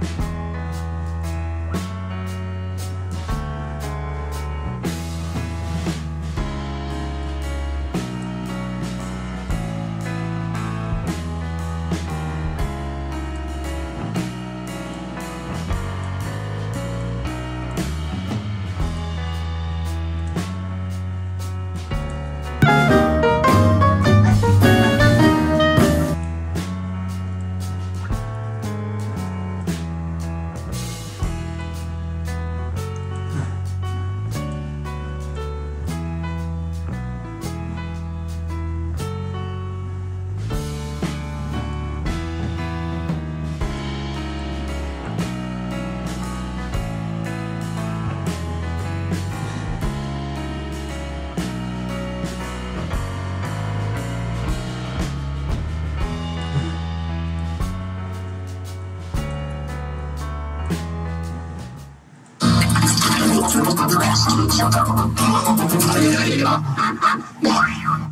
Bye. Rest in your them.